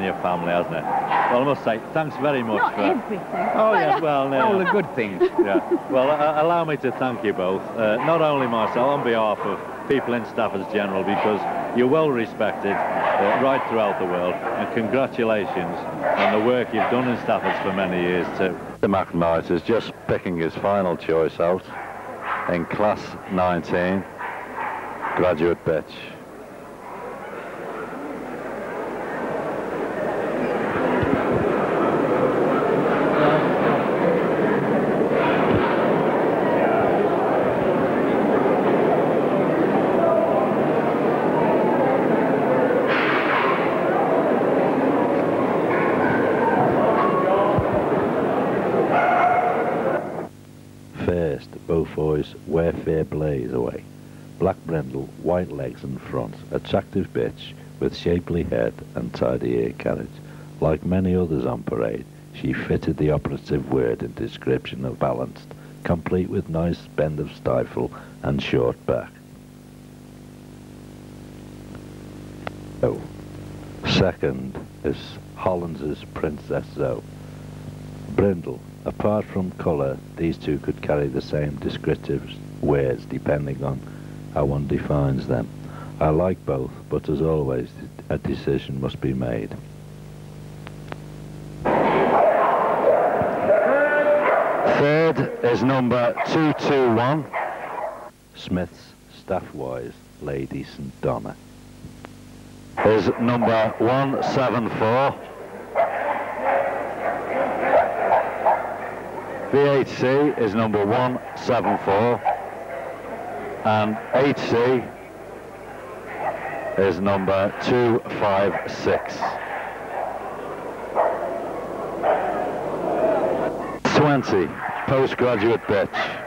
in your family, hasn't it? Well, I must say, thanks very much Not for... everything. Oh, yes, well, no. All the good things. yeah. Well, uh, allow me to thank you both, uh, not only myself, on behalf of people in Stafford's General, because you're well respected uh, right throughout the world, and congratulations on the work you've done in Stafford's for many years too. The McKnight is just picking his final choice out in Class 19, Graduate Bitch. First, both fair blaze away. Black brindle, white legs and front, attractive bitch with shapely head and tidy ear carriage. Like many others on parade, she fitted the operative word in description of balanced, complete with nice bend of stifle and short back. Oh. Second is Hollands's Princess Zoe. Brindle. Apart from colour, these two could carry the same descriptive words depending on how one defines them. I like both, but as always, a decision must be made. Third is number 221, Smith's Staffwise Lady St Donna. Is number 174, VHC is number 174 Um, and HC is number 256. 20, postgraduate bitch.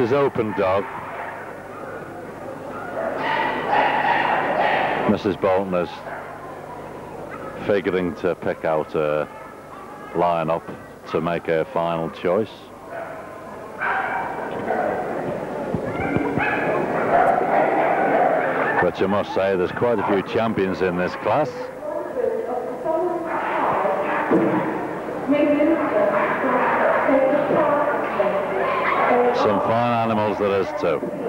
This is open dog. Mrs. Bolton is figuring to pick out a line-up to make her final choice. But you must say there's quite a few champions in this class. Fine animals there is too.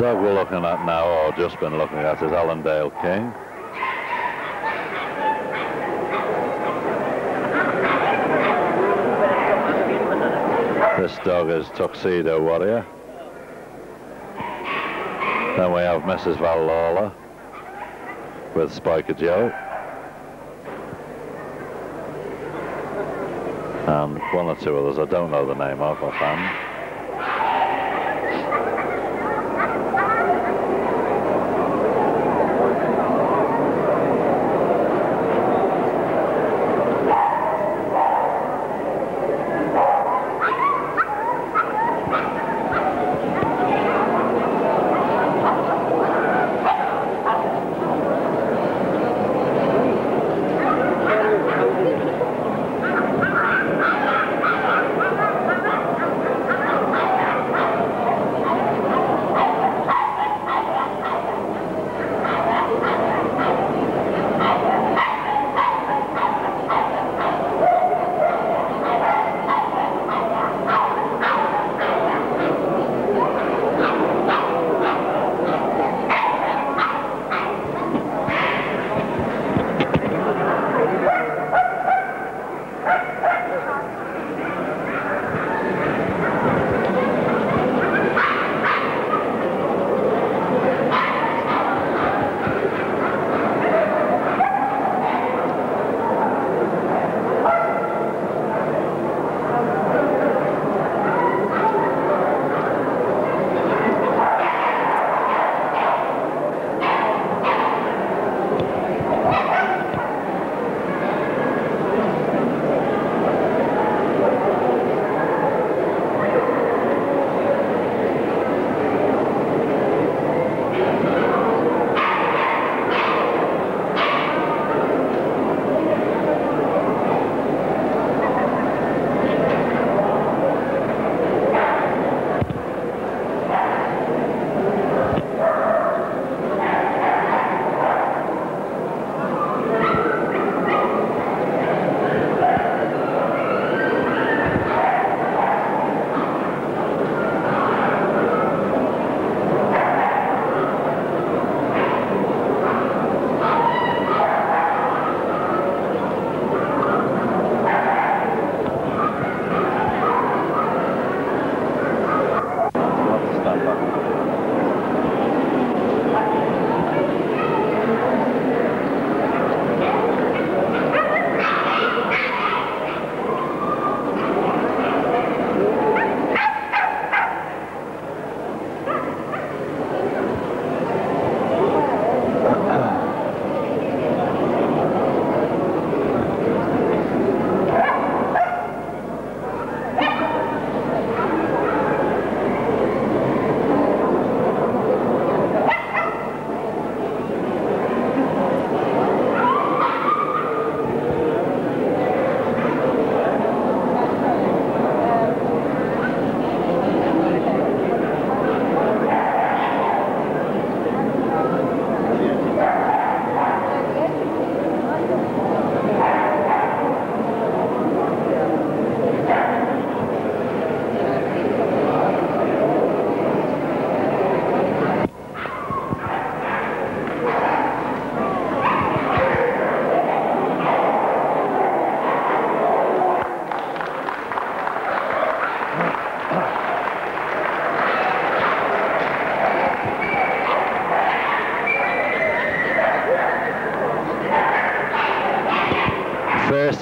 I've just been looking at is Allendale King. This dog is Tuxedo Warrior. Then we have Mrs. Val Lawler with Spiker Joe. And one or two others I don't know the name of offhand.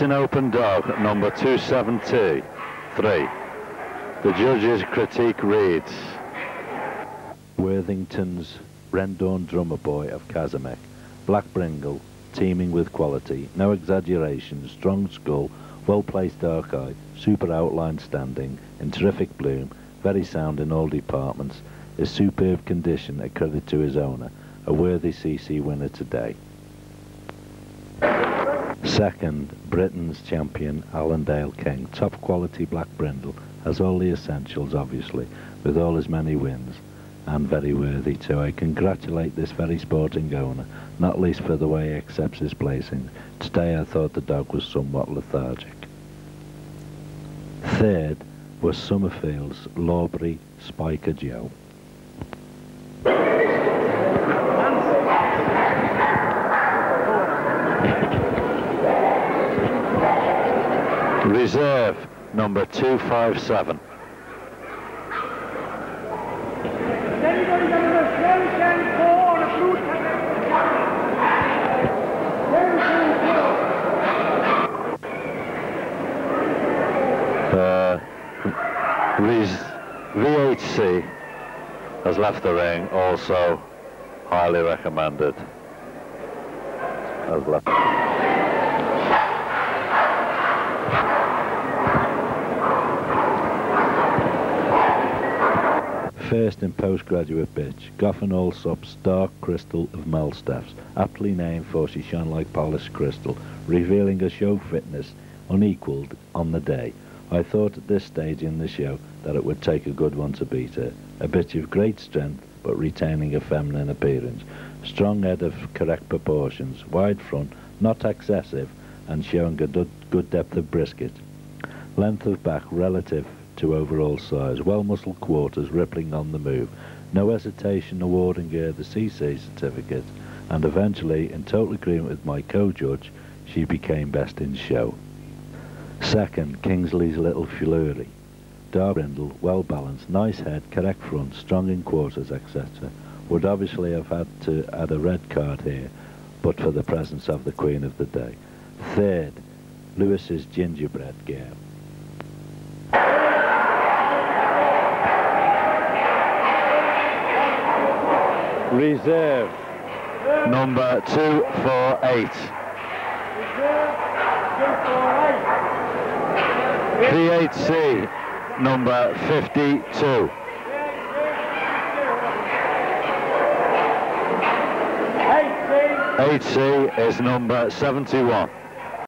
First open dog, number 273. The judge's critique reads, Worthington's Rendon drummer boy of Kazamek, black brindle, teeming with quality, no exaggeration, strong skull, well-placed dark eye, super outline standing, in terrific bloom, very sound in all departments, is superb condition, a credit to his owner, a worthy CC winner today. Second, Britain's champion Allendale King. Top quality black brindle, has all the essentials obviously, with all his many wins, and very worthy too. I congratulate this very sporting owner, not least for the way he accepts his placing. Today I thought the dog was somewhat lethargic. Third was Summerfield's Lawbury Spiker Joe. Reserve number 257. Uh, VHC has left the ring, also highly recommended. Has left. First in postgraduate bitch, Goffin Allsop's dark crystal of Melstaffs, aptly named for she shone like polished crystal, revealing a show fitness unequalled on the day. I thought at this stage in the show that it would take a good one to beat her. A bitch of great strength, but retaining a feminine appearance. Strong head of correct proportions, wide front, not excessive, and showing a good depth of brisket. Length of back relative to overall size. Well-muscled quarters rippling on the move. No hesitation awarding her the CC certificate, and eventually, in total agreement with my co-judge, she became best in show. Second, Kingsley's Little Flurry. Dark brindle, well balanced, nice head, correct front, strong in quarters, etc. Would obviously have had to add a red card here, but for the presence of the Queen of the Day. Third, Lewis's Gingerbread Girl. Reserve. Number 248. VHC number 52. HC is number 71.